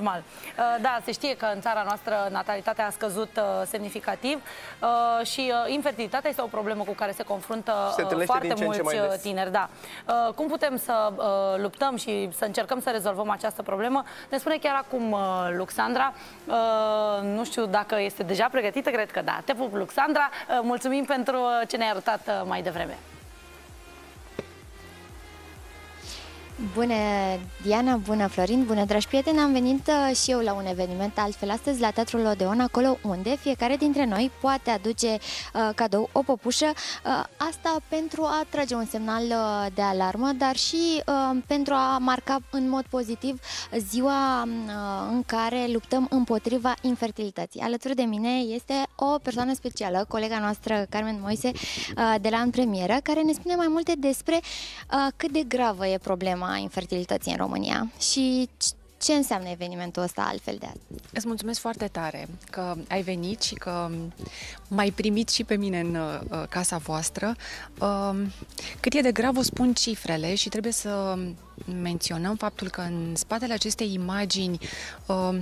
normal. Uh, da, se știe că în țara noastră natalitatea a scăzut uh, semnificativ uh, și infertilitatea este o problemă cu care se confruntă se foarte mulți tineri. Da. Cum putem să luptăm și să încercăm să rezolvăm această problemă? Ne spune chiar acum Luxandra. Nu știu dacă este deja pregătită, cred că da. Te pup, Luxandra. Mulțumim pentru ce ne-ai arătat mai devreme. Bună Diana, bună Florin, bună dragi prieteni, am venit uh, și eu la un eveniment altfel astăzi la Teatrul Odeon, acolo unde fiecare dintre noi poate aduce uh, cadou o păpușă, uh, asta pentru a trage un semnal uh, de alarmă, dar și uh, pentru a marca în mod pozitiv ziua uh, în care luptăm împotriva infertilității. Alături de mine este o persoană specială, colega noastră Carmen Moise uh, de la În Premieră, care ne spune mai multe despre uh, cât de gravă e problema infertilității în România și ce înseamnă evenimentul ăsta altfel de azi? Îți mulțumesc foarte tare că ai venit și că m-ai primit și pe mine în uh, casa voastră. Uh, cât e de grav o spun cifrele și trebuie să menționăm faptul că în spatele acestei imagini uh,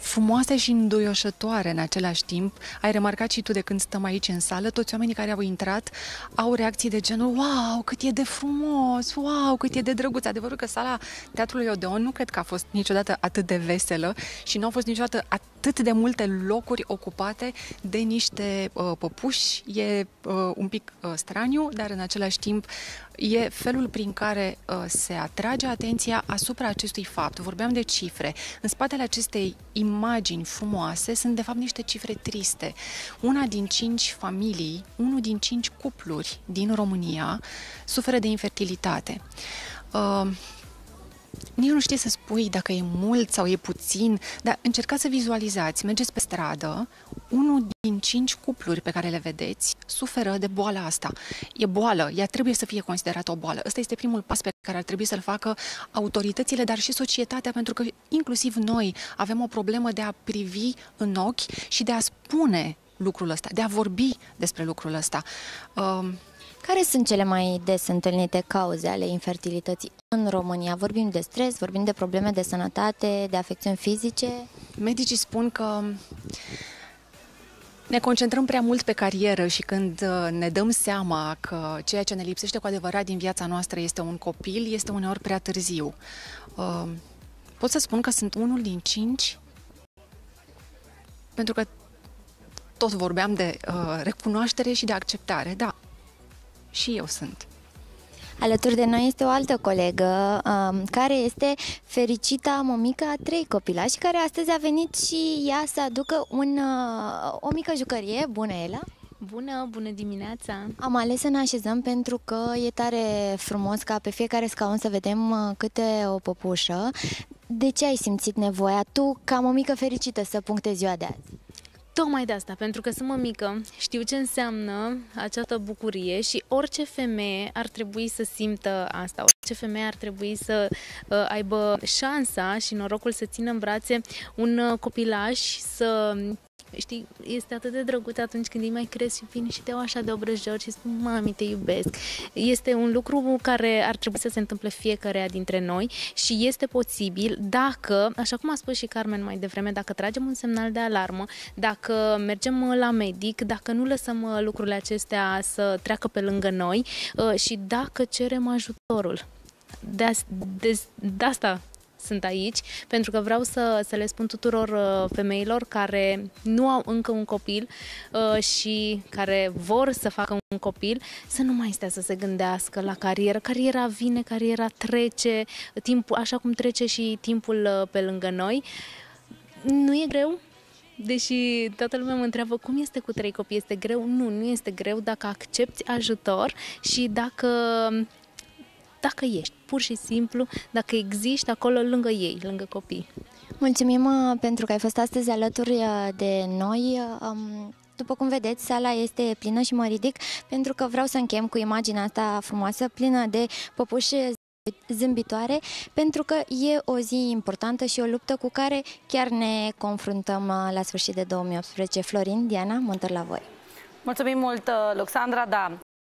frumoase și îndoioșătoare în același timp. Ai remarcat și tu de când stăm aici în sală, toți oamenii care au intrat au reacții de genul wow, cât e de frumos, wow, cât e de drăguț. Adevărul că sala Teatrului Odeon nu cred că a fost niciodată atât de veselă și nu au fost niciodată atât de multe locuri ocupate de niște uh, păpuși. E uh, un pic uh, straniu, dar în același timp e felul prin care uh, se atrage atenția asupra acestui fapt. Vorbeam de cifre. În spatele acestei imagini frumoase sunt de fapt niște cifre triste. Una din cinci familii, unul din cinci cupluri din România suferă de infertilitate. Uh, nici nu știi să spui dacă e mult sau e puțin, dar încercați să vizualizați. Mergeți pe stradă, unul din cinci cupluri pe care le vedeți suferă de boala asta. E boală, ea trebuie să fie considerată o boală. Ăsta este primul pas pe care ar trebui să-l facă autoritățile, dar și societatea, pentru că inclusiv noi avem o problemă de a privi în ochi și de a spune lucrul ăsta, de a vorbi despre lucrul ăsta. Uh, care sunt cele mai des întâlnite cauze ale infertilității în România? Vorbim de stres, vorbim de probleme de sănătate, de afecțiuni fizice? Medicii spun că ne concentrăm prea mult pe carieră și când uh, ne dăm seama că ceea ce ne lipsește cu adevărat din viața noastră este un copil, este uneori prea târziu. Uh, pot să spun că sunt unul din cinci pentru că tot vorbeam de uh, recunoaștere și de acceptare. Da, și eu sunt. Alături de noi este o altă colegă um, care este fericita mămică a trei copilași care astăzi a venit și ea să aducă un, uh, o mică jucărie. Bună, Ela! Bună, bună dimineața! Am ales să ne așezăm pentru că e tare frumos ca pe fiecare scaun să vedem uh, câte o păpușă. De ce ai simțit nevoia tu, ca mămică fericită, să punctezi ziua de azi? Tocmai de asta, pentru că sunt mămică, știu ce înseamnă această bucurie și orice femeie ar trebui să simtă asta. Orice femeie ar trebui să uh, aibă șansa și norocul să țină în brațe un uh, copilaș, să Știi, este atât de drăguț atunci când îi mai crezi și vine și te iau așa de obrăjor și spun, mami, te iubesc. Este un lucru care ar trebui să se întâmple fiecare dintre noi și este posibil dacă, așa cum a spus și Carmen mai devreme, dacă tragem un semnal de alarmă, dacă mergem la medic, dacă nu lăsăm uh, lucrurile acestea să treacă pe lângă noi uh, și dacă cerem ajutorul. De, de, de asta sunt aici, pentru că vreau să, să le spun tuturor uh, femeilor care nu au încă un copil uh, și care vor să facă un copil, să nu mai stea să se gândească la carieră. Cariera vine, cariera trece, timpul, așa cum trece și timpul uh, pe lângă noi. Nu e greu, Deși toată lumea mă întreabă cum este cu trei copii, este greu? Nu, nu este greu dacă accepti ajutor și dacă dacă ești, pur și simplu, dacă existi acolo lângă ei, lângă copii. Mulțumim uh, pentru că ai fost astăzi alături uh, de noi. Um, după cum vedeți, sala este plină și mă ridic pentru că vreau să închem cu imaginea asta frumoasă, plină de păpuși zâmbitoare, pentru că e o zi importantă și o luptă cu care chiar ne confruntăm uh, la sfârșit de 2018. Florin, Diana, mă la voi. Mulțumim mult, Luxandra, da.